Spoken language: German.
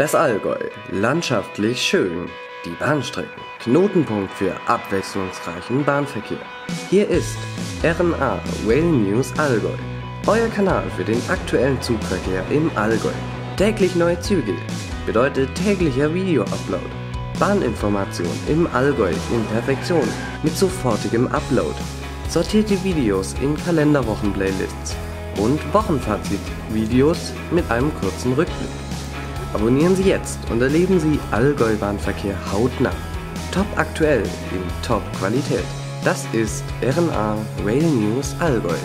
Das Allgäu, landschaftlich schön. Die Bahnstrecken, Knotenpunkt für abwechslungsreichen Bahnverkehr. Hier ist RNA Rail News Allgäu, euer Kanal für den aktuellen Zugverkehr im Allgäu. Täglich neue Züge bedeutet täglicher Video-Upload. Bahninformation im Allgäu in Perfektion mit sofortigem Upload. Sortierte Videos in Kalenderwochen-Playlists und Wochenfazit-Videos mit einem kurzen Rückblick. Abonnieren Sie jetzt und erleben Sie Allgäu-Bahnverkehr hautnah. Top aktuell in Top Qualität. Das ist RNA Rail News Allgäu.